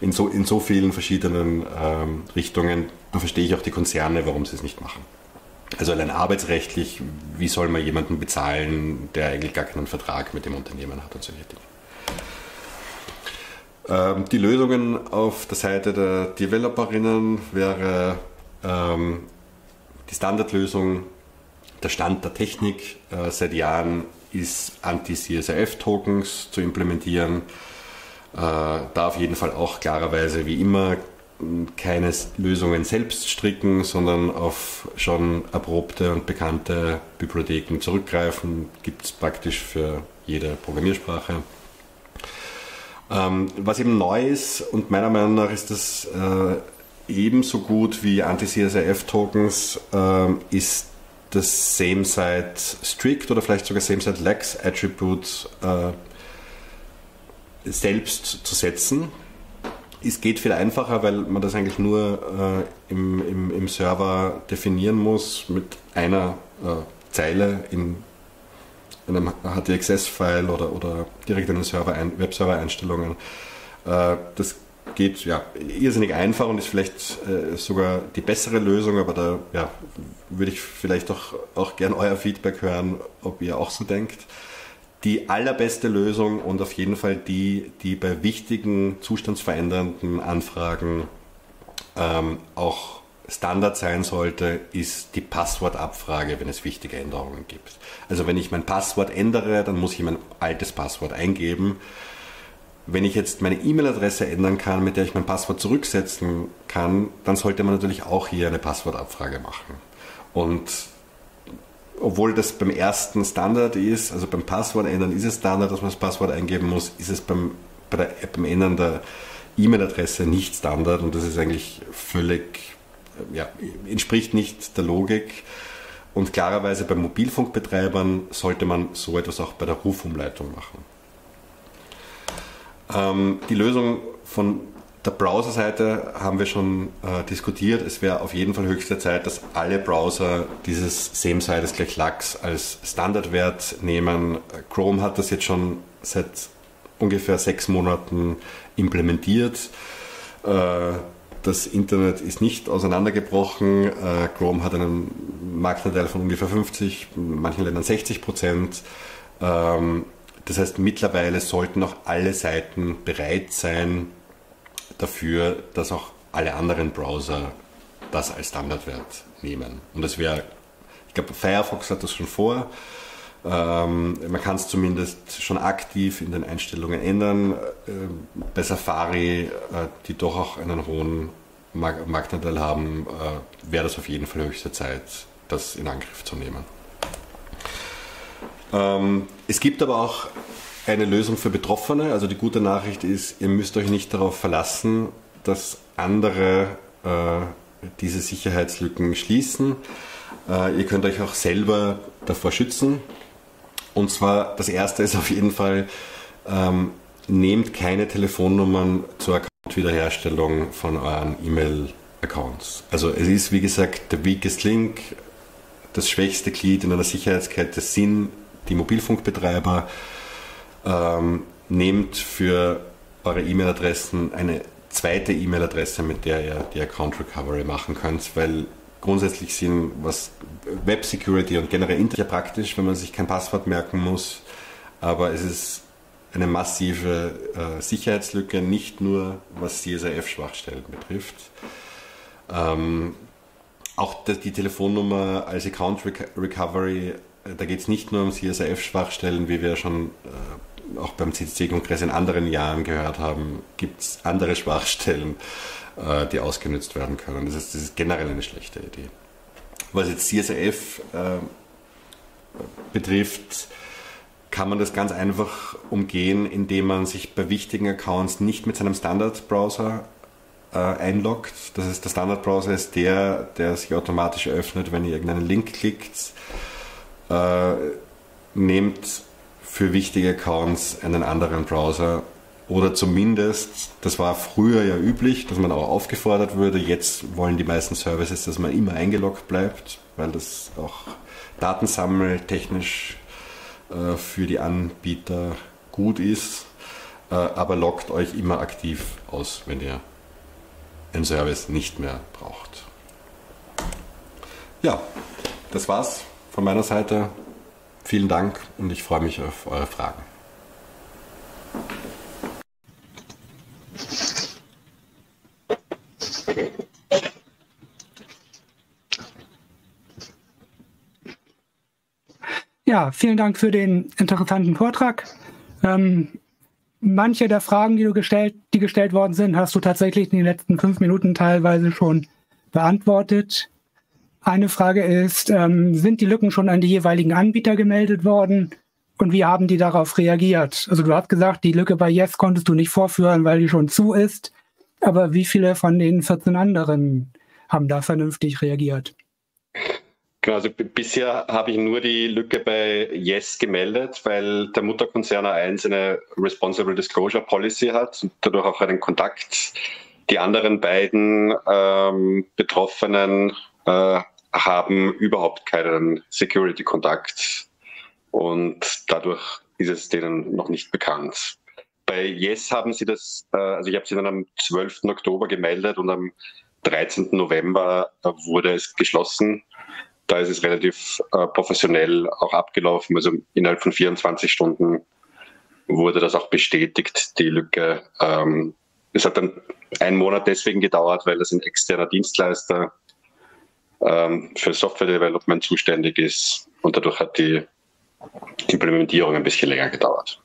[LAUGHS] in, so, in so vielen verschiedenen ähm, Richtungen. Da verstehe ich auch die Konzerne, warum sie es nicht machen. Also allein arbeitsrechtlich, wie soll man jemanden bezahlen, der eigentlich gar keinen Vertrag mit dem Unternehmen hat und solche Dinge. Ähm, die Lösungen auf der Seite der Developerinnen wäre ähm, die Standardlösung, der Stand der Technik äh, seit Jahren ist Anti-CSRF-Tokens zu implementieren. Äh, da auf jeden Fall auch klarerweise wie immer keine Lösungen selbst stricken, sondern auf schon erprobte und bekannte Bibliotheken zurückgreifen. Gibt es praktisch für jede Programmiersprache. Ähm, was eben neu ist und meiner Meinung nach ist das äh, ebenso gut wie Anti-CSRF-Tokens, äh, ist das Same-Side Strict oder vielleicht sogar Same-Side Lax Attribute äh, selbst zu setzen. Es geht viel einfacher, weil man das eigentlich nur äh, im, im, im, Server definieren muss mit einer äh, Zeile in einem HTXS-File oder, oder direkt in den Server Webserver-Einstellungen. Äh, das geht ja irrsinnig einfach und ist vielleicht äh, sogar die bessere Lösung, aber da ja, würde ich vielleicht auch, auch gern euer Feedback hören, ob ihr auch so denkt. Die allerbeste Lösung und auf jeden Fall die, die bei wichtigen zustandsverändernden Anfragen ähm, auch Standard sein sollte, ist die Passwortabfrage, wenn es wichtige Änderungen gibt. Also wenn ich mein Passwort ändere, dann muss ich mein altes Passwort eingeben. Wenn ich jetzt meine E-Mail-Adresse ändern kann, mit der ich mein Passwort zurücksetzen kann, dann sollte man natürlich auch hier eine Passwortabfrage machen. Und obwohl das beim ersten Standard ist, also beim Passwort ändern ist es Standard, dass man das Passwort eingeben muss, ist es beim, bei der, beim Ändern der E-Mail-Adresse nicht Standard und das ist eigentlich völlig ja, entspricht nicht der Logik. Und klarerweise bei Mobilfunkbetreibern sollte man so etwas auch bei der Rufumleitung machen. Ähm, die Lösung von der Browserseite haben wir schon äh, diskutiert. Es wäre auf jeden Fall höchste Zeit, dass alle Browser dieses Same Side gleich Lux als Standardwert nehmen. Chrome hat das jetzt schon seit ungefähr sechs Monaten implementiert. Äh, das Internet ist nicht auseinandergebrochen. Äh, Chrome hat einen Marktanteil von ungefähr 50, in manchen Ländern 60 Prozent. Ähm, das heißt, mittlerweile sollten auch alle Seiten bereit sein dafür, dass auch alle anderen Browser das als Standardwert nehmen. Und das wäre, ich glaube, Firefox hat das schon vor. Ähm, man kann es zumindest schon aktiv in den Einstellungen ändern. Äh, bei Safari, äh, die doch auch einen hohen Mark Marktanteil haben, äh, wäre das auf jeden Fall höchste Zeit, das in Angriff zu nehmen. Ähm, es gibt aber auch eine Lösung für Betroffene. Also die gute Nachricht ist, ihr müsst euch nicht darauf verlassen, dass andere diese Sicherheitslücken schließen. ihr könnt euch auch selber davor schützen. Und zwar, das erste ist auf jeden Fall, ähm, nehmt keine Telefonnummern zur Account-Wiederherstellung von euren E-Mail-Accounts. Also es ist, wie gesagt, der weakest link, das schwächste Glied in einer Sicherheitskette sind die Mobilfunkbetreiber. Ähm, nehmt für eure E-Mail-Adressen eine zweite E-Mail-Adresse, mit der ihr die Account Recovery machen könnt, weil grundsätzlich sind, was Web Security und generell Internet praktisch, wenn man sich kein Passwort merken muss, aber es ist eine massive äh, Sicherheitslücke, nicht nur was CSRF-Schwachstellen betrifft. Ähm, auch die Telefonnummer als Account Recovery, äh, da geht es nicht nur um CSRF-Schwachstellen, wie wir schon äh, auch beim CCC-Kongress in anderen Jahren gehört haben, gibt es andere Schwachstellen. Äh, die ausgenutzt werden können. Das heißt, das ist generell eine schlechte Idee. Was jetzt CSRF äh, betrifft, kann man das ganz einfach umgehen, indem man sich bei wichtigen Accounts nicht mit seinem Standardbrowser äh, einloggt. Das ist der Standardbrowser ist der, der sich automatisch öffnet, wenn ihr irgendeinen Link klickt. Äh, nehmt für wichtige Accounts einen anderen Browser oder zumindest, das war früher ja üblich, dass man auch aufgefordert würde. Jetzt wollen die meisten Services, dass man immer eingeloggt bleibt, weil das auch datensammeltechnisch äh, für die Anbieter gut ist. Äh, aber loggt euch immer aktiv aus, wenn ihr einen Service nicht mehr braucht. Ja, das war's von meiner Seite. Vielen Dank und ich freue mich auf eure Fragen. Ja, vielen Dank für den interessanten Vortrag. Ähm, manche der Fragen, die gestellt, die gestellt worden sind, hast du tatsächlich in den letzten fünf Minuten teilweise schon beantwortet. Eine Frage ist, ähm, sind die Lücken schon an die jeweiligen Anbieter gemeldet worden? Und wie haben die darauf reagiert? Also du hast gesagt, die Lücke bei Yes konntest du nicht vorführen, weil die schon zu ist. Aber wie viele von den 14 anderen haben da vernünftig reagiert? Genau, also bisher habe ich nur die Lücke bei Yes gemeldet, weil der Mutterkonzern A1 eine Responsible Disclosure Policy hat und dadurch auch einen Kontakt. Die anderen beiden ähm, Betroffenen äh, haben überhaupt keinen Security-Kontakt und dadurch ist es denen noch nicht bekannt. Bei Yes haben sie das, äh, also ich habe sie dann am 12. Oktober gemeldet und am 13. November äh, wurde es geschlossen da ist es relativ äh, professionell auch abgelaufen. Also innerhalb von 24 Stunden wurde das auch bestätigt, die Lücke. Ähm, es hat dann einen Monat deswegen gedauert, weil das ein externer Dienstleister ähm, für Software Development zuständig ist und dadurch hat die Implementierung ein bisschen länger gedauert.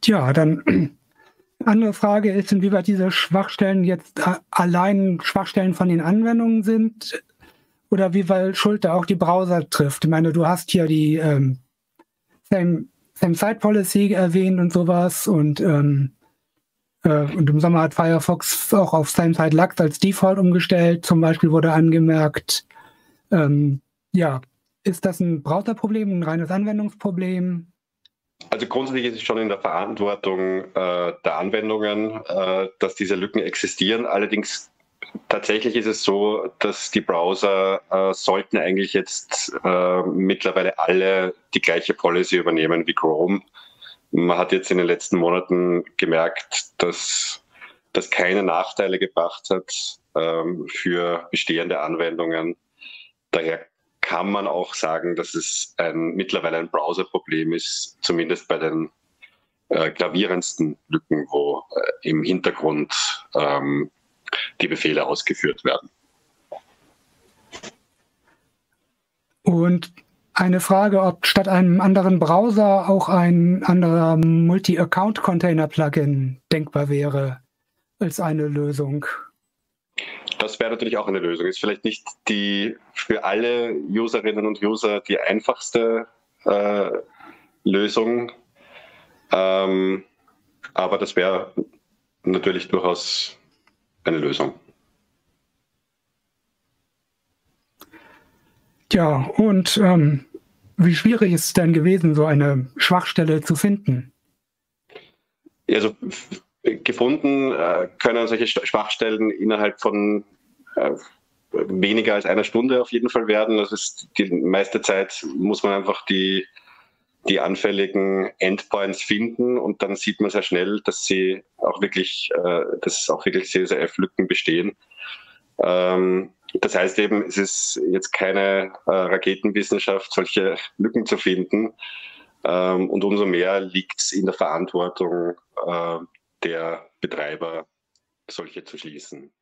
Tja, dann [CLEARS THROAT] andere Frage ist, inwieweit diese Schwachstellen jetzt allein Schwachstellen von den Anwendungen sind oder wie weit Schuld auch die Browser trifft. Ich meine, du hast hier die ähm, Same, Same Site Policy erwähnt und sowas und, ähm, äh, und im Sommer hat Firefox auch auf Same Site Lux als Default umgestellt. Zum Beispiel wurde angemerkt, ähm, ja, ist das ein Browserproblem, ein reines Anwendungsproblem? Also grundsätzlich ist es schon in der Verantwortung äh, der Anwendungen, äh, dass diese Lücken existieren. Allerdings tatsächlich ist es so, dass die Browser äh, sollten eigentlich jetzt äh, mittlerweile alle die gleiche Policy übernehmen wie Chrome. Man hat jetzt in den letzten Monaten gemerkt, dass das keine Nachteile gebracht hat ähm, für bestehende Anwendungen. Daher kann man auch sagen, dass es ein, mittlerweile ein Browser-Problem ist, zumindest bei den äh, gravierendsten Lücken, wo äh, im Hintergrund ähm, die Befehle ausgeführt werden. Und eine Frage, ob statt einem anderen Browser auch ein anderer Multi-Account-Container-Plugin denkbar wäre als eine Lösung. Das wäre natürlich auch eine Lösung. Ist vielleicht nicht die für alle Userinnen und User die einfachste äh, Lösung, ähm, aber das wäre natürlich durchaus eine Lösung. Ja, und ähm, wie schwierig ist es denn gewesen, so eine Schwachstelle zu finden? Also gefunden äh, können solche Schwachstellen innerhalb von äh, weniger als einer Stunde auf jeden Fall werden. Das ist die meiste Zeit muss man einfach die, die anfälligen Endpoints finden und dann sieht man sehr schnell, dass sie auch wirklich, äh, dass auch wirklich CSRF-Lücken bestehen. Ähm, das heißt eben, es ist jetzt keine äh, Raketenwissenschaft, solche Lücken zu finden. Ähm, und umso mehr liegt es in der Verantwortung äh, der Betreiber, solche zu schließen.